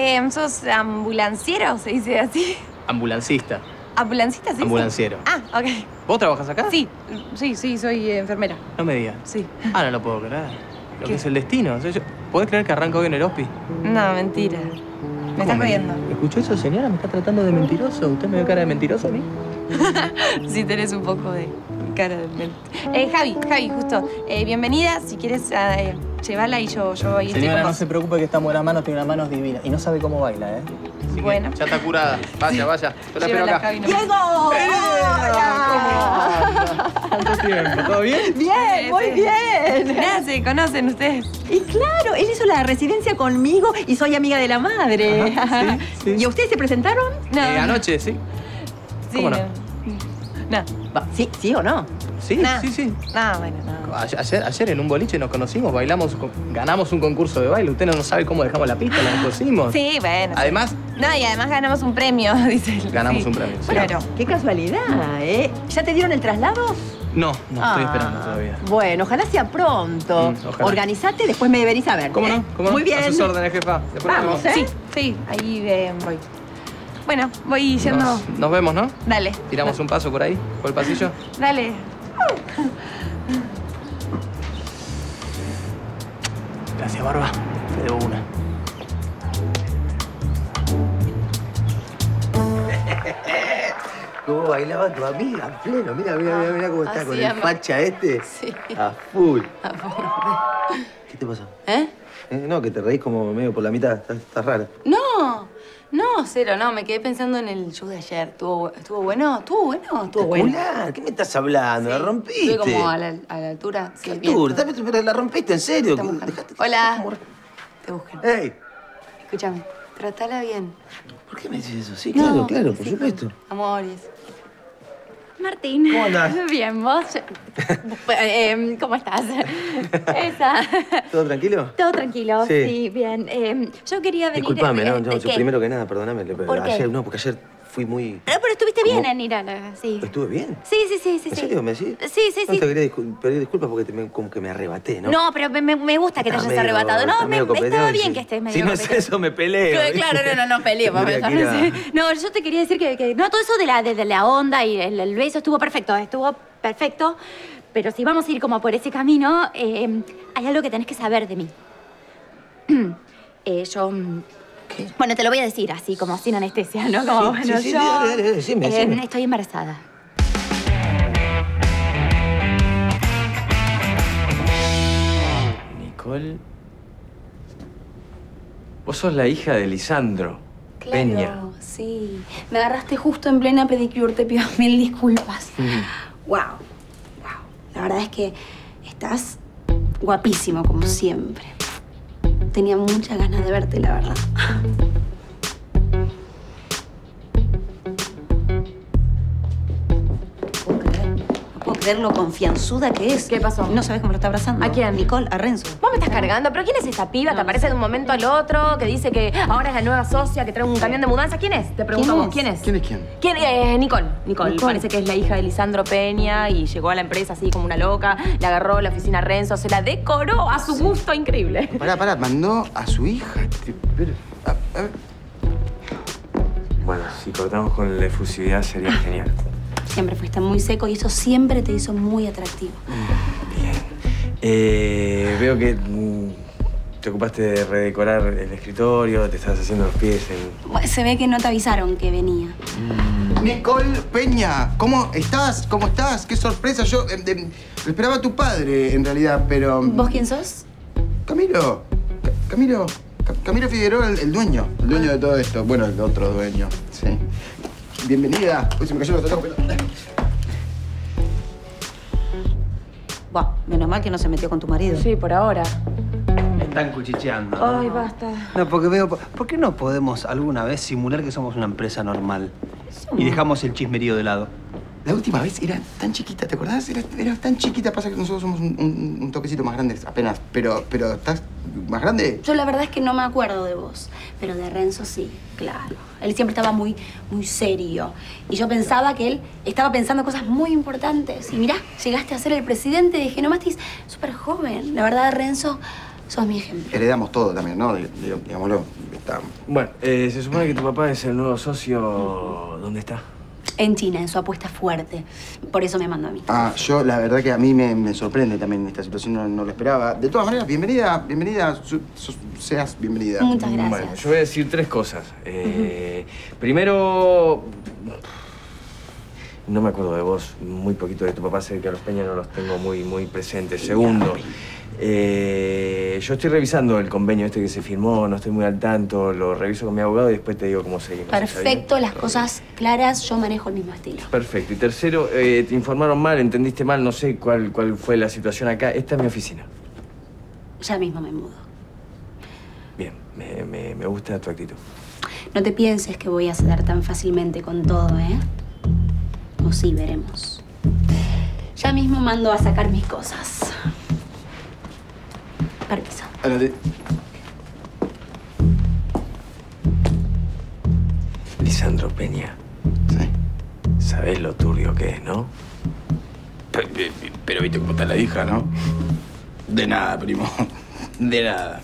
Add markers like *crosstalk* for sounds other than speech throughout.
Eh, ¿Sos ambulanciero? ¿Se dice así? Ambulancista. ¿Ambulancista? ¿sí? Ambulanciero. Ah, ok. ¿Vos trabajas acá? Sí, sí, sí, soy enfermera. No me digas. Sí. Ah, no lo puedo creer. Lo ¿Qué? que es el destino. O sea, yo- ¿Podés creer que arranco hoy en el hospi? No, mentira. Me estás jodiendo. ¿Escuchó eso, señora? ¿Me está tratando de mentiroso? ¿Usted me ve cara de mentiroso a mí? *laughs* Sí, tenés un poco de cara de mente. Eh, Javi, Javi, justo. eh, bienvenida. Si quieres, eh, llévala y yo, yo ahí Señora, no se preocupe que esta buena mano tiene unas manos divinas. Y no sabe cómo baila, ¿eh? Así Bueno. Ya está curada. Vaya, vaya. *laughs* Yo la espero acá. Javi, no- ¡Diego! ¿Cuánto tiempo? ¿Todo bien? *laughs* Bien, muy bien. Mirá, se conocen ustedes. Y claro, él hizo la residencia conmigo y soy amiga de la madre. Ajá, sí, *laughs* sí. ¿Y ustedes se presentaron? No. Eh, anoche, sí. Sí, ¿Cómo no? No. Va, ¿Sí, sí o no? Sí, sí, sí. No, bueno, no. Ayer, ayer- ayer en un boliche nos conocimos, bailamos, ganamos un concurso de baile. Usted no sabe cómo dejamos la pista, nos pusimos. Sí, bueno. Además, No, y además ganamos un premio, *laughs* dice él. Ganamos Sí. un premio, sí. Claro. Qué casualidad, ¿eh? ¿Ya te dieron el traslado? no, no estoy Ah, esperando todavía. Bueno, ojalá sea pronto. Mm, ojalá. Organizate, después me venís a ver. ¿Cómo ¿eh? no? ¿Cómo no? Muy bien. A sus órdenes, jefa. Después nos Vamos. ¿eh? Sí, sí, ahí eh, voy. Bueno, voy yendo. Nos, nos vemos, ¿no? Dale. Tiramos un paso por ahí, por el pasillo. Dale. Gracias, Barba. Te debo una. ¿Cómo bailaba tu amiga a pleno? Mira, mira, mira, mira cómo está así, con el facha este. Sí. A full. ¿Qué te pasa? ¿Eh? Eh, no, que te reís como medio por la mitad. Estás, estás rara. No, no, cero, no. Me quedé pensando en el show de ayer. ¿Estuvo, estuvo bueno? ¿Estuvo bueno? Estuvo bueno. ¿Qué me estás hablando? ¿La rompiste? Estuve como a la, a la altura. ¿Qué altura? Pero la rompiste, en serio. Dejate- Hola. Te buscan. ¡Ey! Escúchame, tratala bien. ¿Por qué me dices eso? Sí, claro, claro, por supuesto. Amor y eso. Martín. ¿Cómo andás? *laughs* Bien, vos. *laughs* Eh, ¿Cómo estás? *laughs* Esa. ¿Todo tranquilo? Todo tranquilo, Sí. sí, bien. Eh, yo quería venir. Disculpame, no, eh, no, ¿de yo primero que nada, perdóname. ¿Por qué? ayer, no, porque ayer fui muy... Pero, pero estuviste bien en ir a la. Sí. ¿Estuve bien? Sí, sí, sí, sí. ¿En serio me decís? Sí, sí, No sí. te quería discul- pedir disculpas porque te me- como que me arrebaté, ¿no? No, pero me, me- gusta que te hayas medio- arrebatado. No, me, estaba bien que estés medio Si no es eso, me peleo. Claro, no, no, no a- *laughs* No, yo te quería decir que, que- no, todo eso de la, de, de la onda y el, el beso estuvo perfecto, estuvo perfecto. Pero si vamos a ir como por ese camino, eh, hay algo que tenés que saber de mí. *clears throat* Eh, yo. Mm, Bueno, te lo voy a decir así, como sin anestesia, ¿no? Como, Sí, bueno, sí, sí, yo. dale, dale, decime, eh, decime. estoy embarazada. Nicole. Vos sos la hija de Lisandro Claro, Peña. sí. Me agarraste justo en plena pedicure, te pido mil disculpas. Wow, wow. La verdad es que estás guapísimo, como siempre. Tenía muchas ganas de verte, la verdad. Creer lo confianzuda que es. ¿Qué pasó? No sabes cómo lo está abrazando. ¿A quién? Nicole, a Renzo. Vos me estás cargando, pero ¿quién es esa piba que aparece de un momento al otro, que dice que ahora es la nueva socia, que trae un camión de mudanza? ¿Quién es? Te pregunto ¿Quién vos, es? ¿quién es? ¿Quién es quién? ¿Quién es? Nicole. Nicole. Nicole. Parece que es la hija de Lisandro Peña y llegó a la empresa así como una loca, le agarró la oficina a Renzo, se la decoró a su gusto increíble. *laughs* Pará, pará, mandó a su hija. A- a. Bueno, si cortamos con la efusividad sería genial. *laughs* Siempre fuiste muy seco y eso siempre te hizo muy atractivo. Bien. Eh, veo que mm, te ocupaste de redecorar el escritorio, te estás haciendo los pies en... Bueno, Se ve que no te avisaron que venía. Nicole Peña, ¿cómo estás? ¿Cómo estás? Qué sorpresa. Yo em, em, lo esperaba a tu padre, en realidad, pero... ¿Vos quién sos? Camilo. Ca- Camilo. Ca- Camilo Figueroa, el, el dueño. El dueño de todo esto. Bueno, el otro dueño. Sí. Bienvenida. Uy, se me cayó los pero... Buah, menos mal que no se metió con tu marido. Sí, por ahora. Me están cuchicheando. Ay, basta. No, porque veo. ¿Por qué no podemos alguna vez simular que somos una empresa normal? Y dejamos el chismerío de lado. La última vez era tan chiquita, ¿te acordás? Era, era tan chiquita, pasa que nosotros somos un, un- un toquecito más grandes, apenas. Pero, pero ¿estás más grande? Yo la verdad es que no me acuerdo de vos, pero de Renzo sí, claro. Él siempre estaba muy, muy serio. Y yo pensaba que él estaba pensando cosas muy importantes. Y mirá, llegaste a ser el presidente de Genomastis súper joven. La verdad, Renzo, sos mi ejemplo. Heredamos todo también, ¿no? Dig- dig- Digámoslo. estamos. Bueno, eh, se supone que tu papá es el nuevo socio. ¿Dónde está? En China, en su apuesta fuerte. Por eso me mandó a mí. Ah, yo la verdad que a mí me, me sorprende también esta situación, no, no lo esperaba. De todas maneras, bienvenida, bienvenida, su- su- seas bienvenida. Muchas gracias. Bueno, yo voy a decir tres cosas. Eh, Primero, no me acuerdo de vos, muy poquito de tu papá, sé que a los Peña no los tengo muy, muy presentes. Segundo, eh, yo estoy revisando el convenio este que se firmó, no estoy muy al tanto, lo reviso con mi abogado y después te digo cómo seguimos. Perfecto, las cosas claras, yo manejo el mismo estilo. Perfecto. Y tercero, eh, te informaron mal, entendiste mal, no sé cuál, cuál fue la situación acá. Esta es mi oficina. Ya mismo me mudo. Bien, me, me- me gusta tu actitud. No te pienses que voy a ceder tan fácilmente con todo, ¿eh? O sí, veremos. Ya mismo mando a sacar mis cosas. Permiso. Adelante. Lisandro Peña, Sí. ¿sabés lo turbio que es, no? Pero, pero viste cómo está la hija, ¿no? De nada, primo. De nada.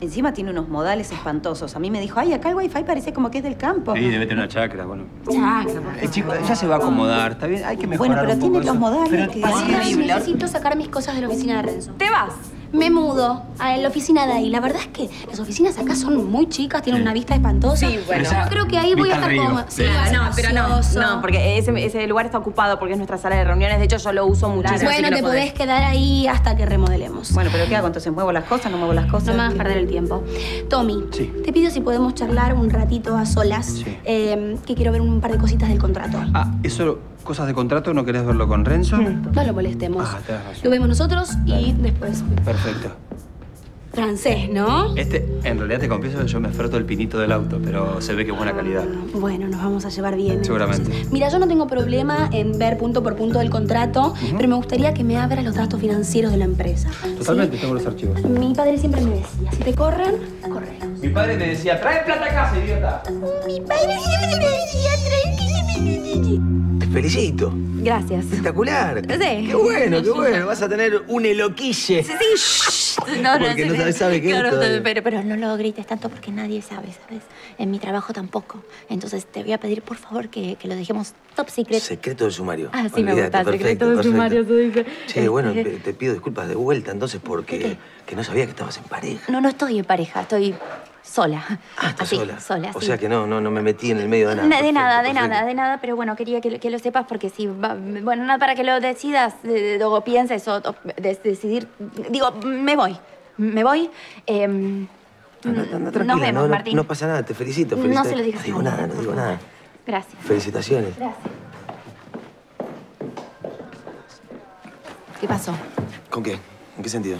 Encima tiene unos modales espantosos. A mí me dijo, ay, acá el wifi parece como que es del campo. Sí, debe tener una chacra, bueno. Chacra, por El chico ya se va a acomodar, está bien, hay que Bueno, mejorar pero un poco tiene los eso. modales Pero que-. Necesito sacar mis cosas de la oficina de Renzo. ¿Te vas? Me mudo a la oficina de ahí. La verdad es que las oficinas acá son muy chicas, tienen una vista espantosa. Sí, bueno. Yo creo que ahí voy a estar cómoda. Sí, a no, pero no, no, porque ese, ese lugar está ocupado porque es nuestra sala de reuniones. De hecho, yo lo uso muchísimo. Bueno, te podés quedar ahí hasta que remodelemos. Bueno, pero ¿qué hago? Entonces, ¿muevo las cosas? ¿No muevo las cosas? No me hagas ¿Qué- perder el tiempo. Tommy, Sí. te pido si podemos charlar un ratito a solas, Sí. eh, que quiero ver un par de cositas del contrato. Ah, eso, cosas de contrato, ¿no querés verlo con Renzo? No lo molestemos. Ah, tenés razón. Lo vemos nosotros y después. Perfecto. Francés, ¿no? Este, en realidad te confieso que yo me froto el pinito del auto, pero se ve que es buena calidad. Ah, Bueno, nos vamos a llevar bien. Seguramente. entonces. Mira, yo no tengo problema en ver punto por punto el contrato, pero me gustaría que me abra los datos financieros de la empresa. Totalmente, ¿sí? tengo los archivos. Mi padre siempre me decía, si te corren, correlos. Mi padre me decía, trae plata a casa, idiota. Mi padre siempre me decía, Te felicito. Gracias. Espectacular. Sí. Qué bueno, qué bueno. Vas a tener un eloquille. Sí, sí. No, no, Porque sí, no sabes- sabe qué es claro, todavía. pero, pero no lo grites tanto porque nadie sabe, ¿sabes? En mi trabajo tampoco. Entonces te voy a pedir, por favor, que, que lo dejemos top secret. Secreto del sumario. Ah, sí, me gusta. Secreto del perfecto. sumario, se dice. Che, bueno, Este, te, te pido disculpas de vuelta entonces porque que no sabía que estabas en pareja. No, no estoy en pareja, estoy sola. Ah, Así, sola. sola, O sí. sea que no, no, no me metí en el medio de nada. Na- de Perfecto, nada, de perfecto. nada, de nada, pero bueno, quería que, lo- que lo sepas porque si, va- bueno, nada, para que lo decidas, eh, luego pienses o, o de- decidir, digo, me voy, me voy. em, nos tranquila, vemos, no, no- Martín. No, pasa nada, te felicito. No felicito. se lo digas a digo nada, no digo nada. Gracias. Felicitaciones. Gracias. ¿Qué pasó? ¿Con qué? ¿En qué sentido?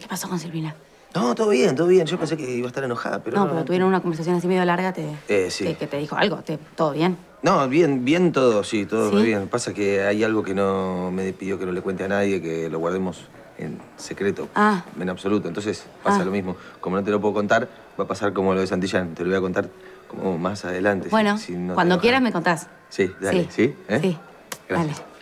¿Qué pasó con Silvina? No, todo bien, todo bien. Yo pensé que iba a estar enojada, pero no, pero tuvieron una conversación así medio larga, te, Eh, sí. que, que te dijo algo, te- todo bien. No, bien, bien todo, sí, todo ¿Sí? bien. Pasa que hay algo que no me pidió que no le cuente a nadie, que lo guardemos en secreto. Ah. En absoluto. Entonces pasa Ah. lo mismo. Como no te lo puedo contar, va a pasar como lo de Santillán. Te lo voy a contar como más adelante. Bueno, si no te cuando quieras me contás. Sí, dale, ¿sí? ¿Eh? Sí, Gracias. dale.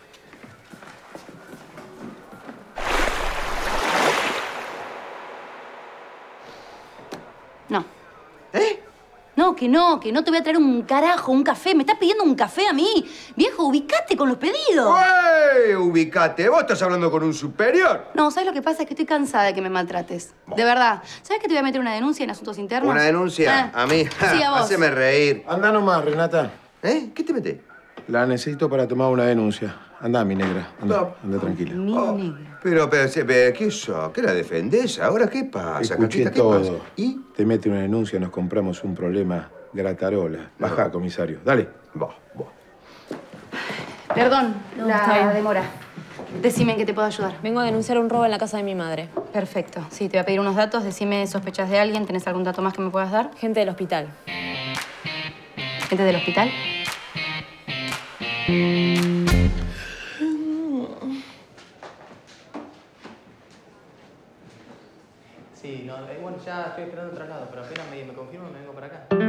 Que no, que no te voy a traer un carajo, un café. Me estás pidiendo un café a mí. Viejo, ubicate con los pedidos. ¡Ey! Ubicate, vos estás hablando con un superior. No, ¿sabes lo que pasa? Es que estoy cansada de que me maltrates. De verdad. ¿Sabes que te voy a meter una denuncia en asuntos internos? ¿Una denuncia? Ah. A mí. *laughs* Sí, a vos. Haceme reír. Anda nomás, Renata. ¿Eh? ¿Qué te metes? La necesito para tomar una denuncia. Anda, mi negra. Anda, anda tranquila. Oh, pero, pero, pero, ¿qué eso? ¿Qué la defendés? ¿Ahora qué pasa, Escuché Cachita? ¿Qué todo. pasa? ¿Y? Te mete una denuncia, nos compramos un problema gratarola. Baja, comisario. Dale. Vos, vos. Perdón, No, está la bien. demora. Decime en qué te puedo ayudar. Vengo a denunciar un robo en la casa de mi madre. Perfecto. Sí, te voy a pedir unos datos. Decime, ¿sospechas de alguien? ¿Tenés algún dato más que me puedas dar? Gente del hospital. ¿Gente del hospital? Sí, no, eh, bueno, ya estoy esperando traslado, pero apenas me, me confirmo me vengo para acá.